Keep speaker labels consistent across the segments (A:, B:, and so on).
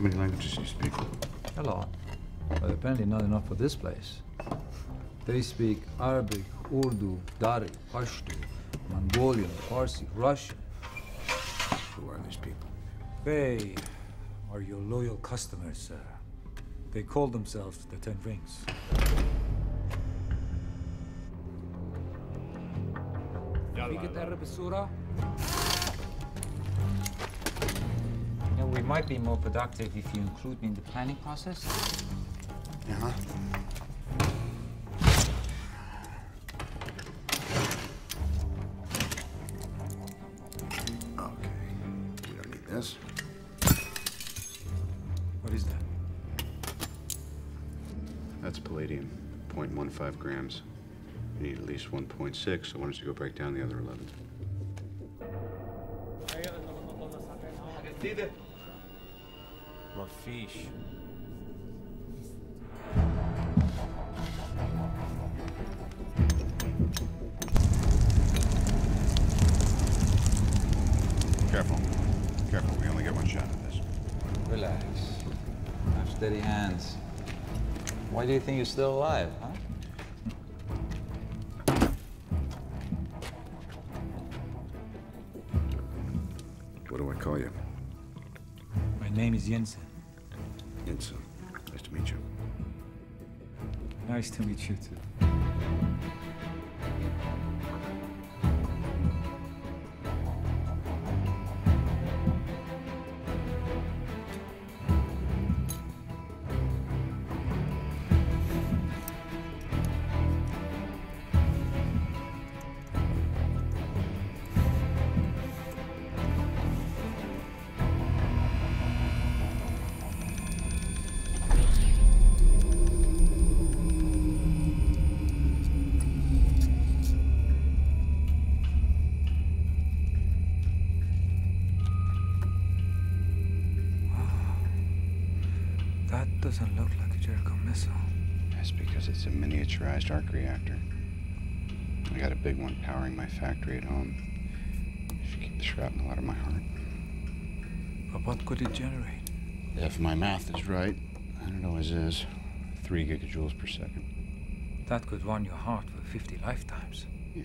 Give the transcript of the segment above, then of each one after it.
A: How many languages do you speak?
B: A lot. But apparently not enough for this place. They speak Arabic, Urdu, Dari, Pashto, Mongolian, Farsi, Russian.
A: Who are these people?
B: They are your loyal customers, sir. They call themselves the Ten Rings. You might be more productive if you include me in the planning process.
A: Yeah. Okay. We don't need this.
B: What is that?
A: That's palladium, 0.15 grams. We need at least 1.6, so why don't you go break down the other 11?
B: Rafish.
A: Careful. Careful, we only get one shot at this.
C: Relax. Have steady hands. Why do you think you're still alive, huh?
A: What do I call you?
B: My name is Yinsen.
A: Yinsen. Nice to meet you.
B: Nice to meet you too. That doesn't look like a Jericho missile.
A: That's because it's a miniaturized arc reactor. I got a big one powering my factory at home. It Should keep the shrapnel out of my heart.
B: But what could it generate?
A: If my math is right, and it always is, three gigajoules per second.
B: That could run your heart for 50 lifetimes.
A: Yeah.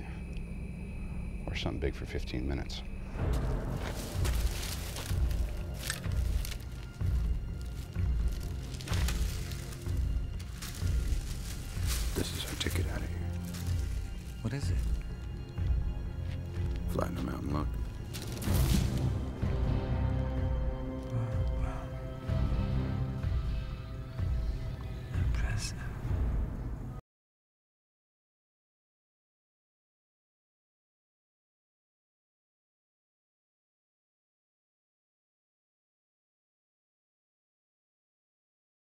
A: Or something big for 15 minutes.
B: What is it?
A: Flatten the mountain luck.